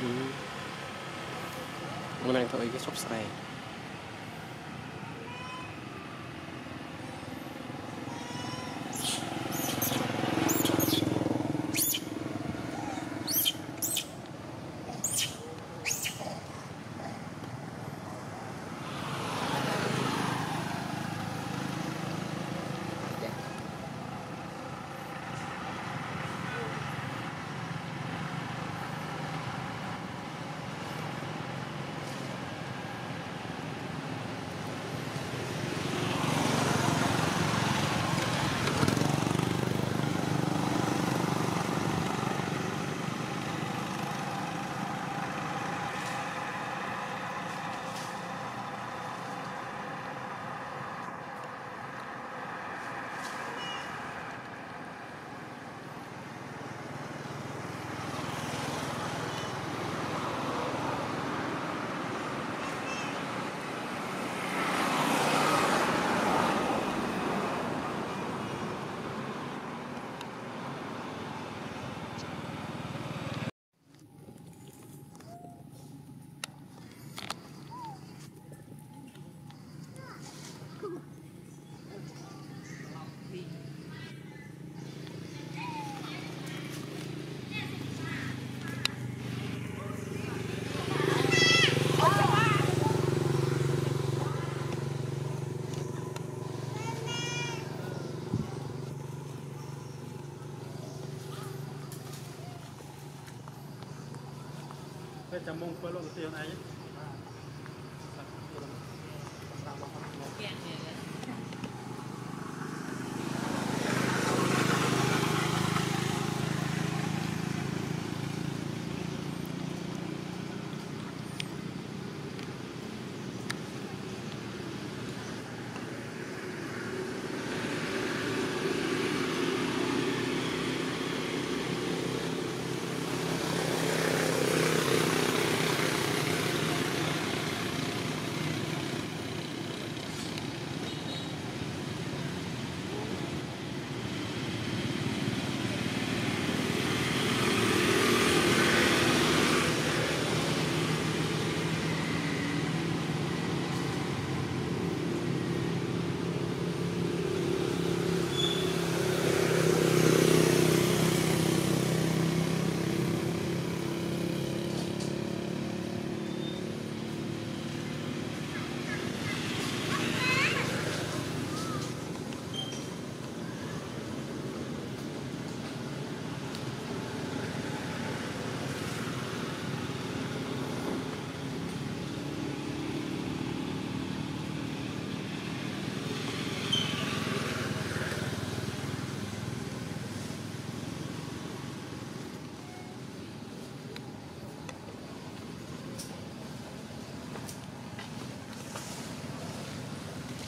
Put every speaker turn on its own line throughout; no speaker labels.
อืมมัน ពេ
លតែមុំពេលលោកទៅខ្លួនឯង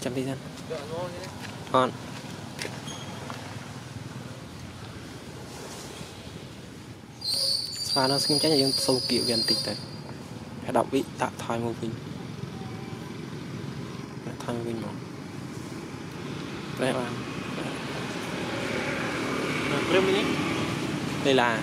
chấm đi dân ngon. Và nó xin chắc là dân sâu kiểu gần tịch đấy. Phải đọc vị tạo thoi mô vinh. Thoi mô vinh mà đây bạn đây là